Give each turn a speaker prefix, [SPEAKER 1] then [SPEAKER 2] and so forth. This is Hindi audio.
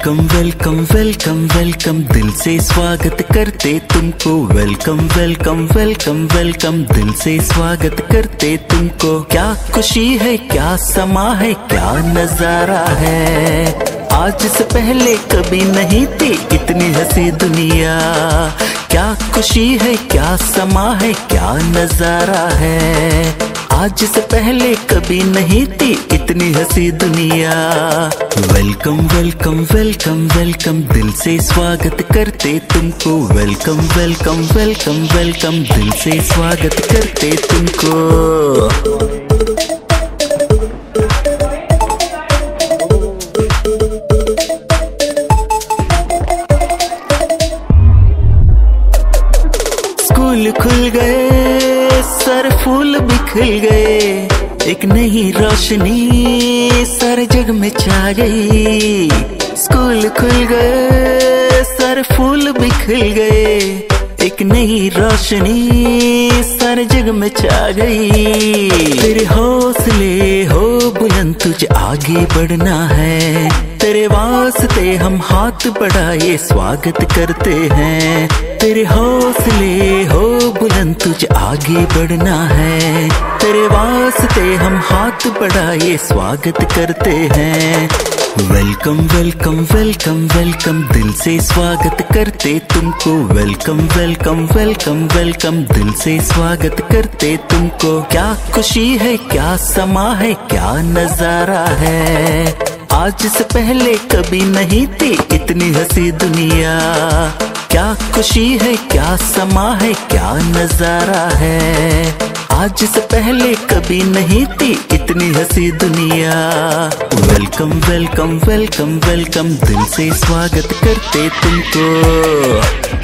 [SPEAKER 1] वेलकम वेलकम वेलकम वेलकम दिल से स्वागत करते तुमको. वेलकम वेलकम वेलकम वेलकम दिल से स्वागत करते तुमको. क्या खुशी है, क्या समा है, क्या नज़ारा है? आज से पहले कभी नहीं थी इतनी हँसी दुनिया. क्या खुशी है, क्या समा है, क्या नज़ारा है? आज से पहले कभी नहीं थी इतनी हँसी दुनिया। वेलकम वेलकम वेलकम वेलकम दिल से स्वागत करते तुमको। वेलकम वेलकम वेलकम वेलकम दिल से स्वागत करते तुमको। स्कूल खुल गए। सर फूल बिखर गए, एक नई रोशनी सर जग में छा गई। स्कूल खुल गए, सर फूल बिखर गए, एक नई रोशनी सर जग में छा गई। तेरे हौसले हो बुलंद, तुझे आगे बढ़ना है। तेरे वास्ते हम हाथ बढ़ाए, स्वागत करते हैं। तेरे हौसले हो बुलंद तुझे आगे बढ़ना है। तेरे वास्ते हम हाथ बढ़ाए, स्वागत करते हैं। वेलकम वेलकम वेलकम वेलकम, दिल से स्वागत करते तुमको। वेलकम वेलकम वेलकम वेलकम, दिल से स्वागत करते तुमको। क्या खुशी है, क्या समा है, क्या नज़ारा है? आज से पहले कभी नहीं थी इतनी हँसी दुनिया। क्या खुशी है, क्या समा है, क्या नज़ारा है? आज से पहले कभी नहीं थी इतनी हसी दुनिया। वेलकम वेलकम वेलकम वेलकम दिल से स्वागत करते तुमको।